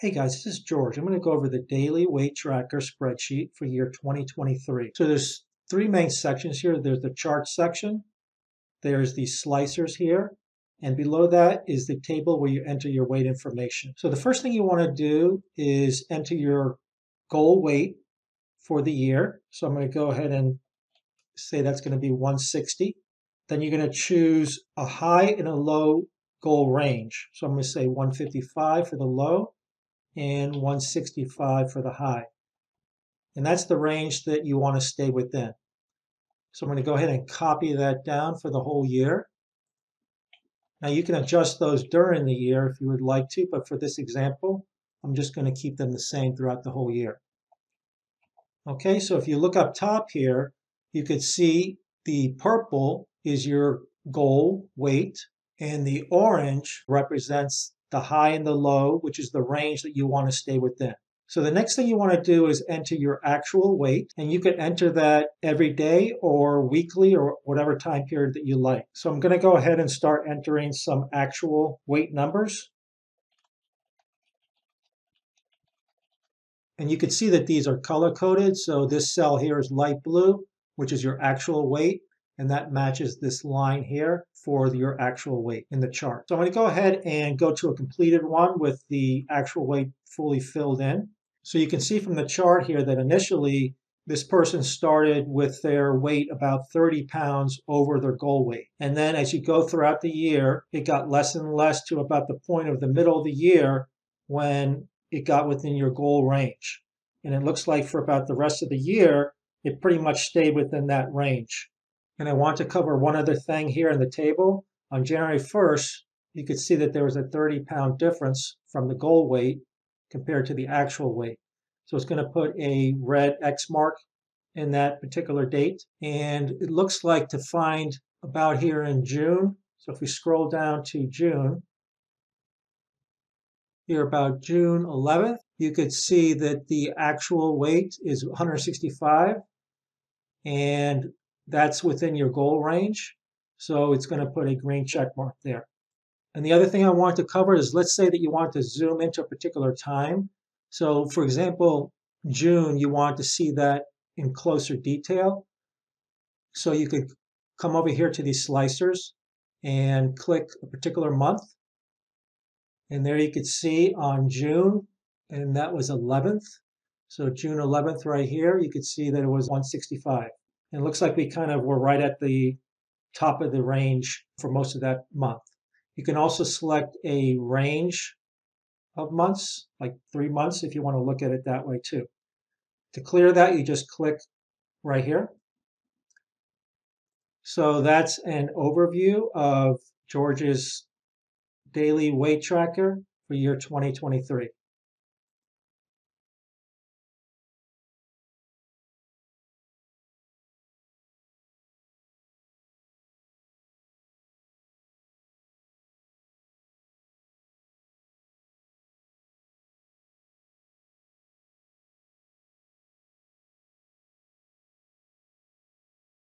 Hey guys, this is George. I'm going to go over the daily weight tracker spreadsheet for year 2023. So there's three main sections here. There's the chart section, there's the slicers here, and below that is the table where you enter your weight information. So the first thing you want to do is enter your goal weight for the year. So I'm going to go ahead and say that's going to be 160. Then you're going to choose a high and a low goal range. So I'm going to say 155 for the low and 165 for the high. And that's the range that you want to stay within. So I'm going to go ahead and copy that down for the whole year. Now you can adjust those during the year if you would like to, but for this example, I'm just going to keep them the same throughout the whole year. Okay, so if you look up top here, you could see the purple is your goal weight, and the orange represents the high and the low, which is the range that you want to stay within. So the next thing you want to do is enter your actual weight, and you can enter that every day or weekly or whatever time period that you like. So I'm going to go ahead and start entering some actual weight numbers. And you can see that these are color coded. So this cell here is light blue, which is your actual weight and that matches this line here for your actual weight in the chart. So I'm going to go ahead and go to a completed one with the actual weight fully filled in. So you can see from the chart here that initially this person started with their weight about 30 pounds over their goal weight. And then as you go throughout the year, it got less and less to about the point of the middle of the year when it got within your goal range. And it looks like for about the rest of the year, it pretty much stayed within that range. And I want to cover one other thing here in the table. On January 1st, you could see that there was a 30 pound difference from the goal weight compared to the actual weight. So it's going to put a red X mark in that particular date. And it looks like to find about here in June. So if we scroll down to June, here about June 11th, you could see that the actual weight is 165 and that's within your goal range. So it's going to put a green check mark there. And the other thing I want to cover is let's say that you want to zoom into a particular time. So for example, June, you want to see that in closer detail. So you could come over here to these slicers and click a particular month. And there you could see on June, and that was 11th. So June 11th right here, you could see that it was 165. It looks like we kind of were right at the top of the range for most of that month. You can also select a range of months, like three months, if you want to look at it that way too. To clear that, you just click right here. So that's an overview of George's daily weight tracker for year 2023.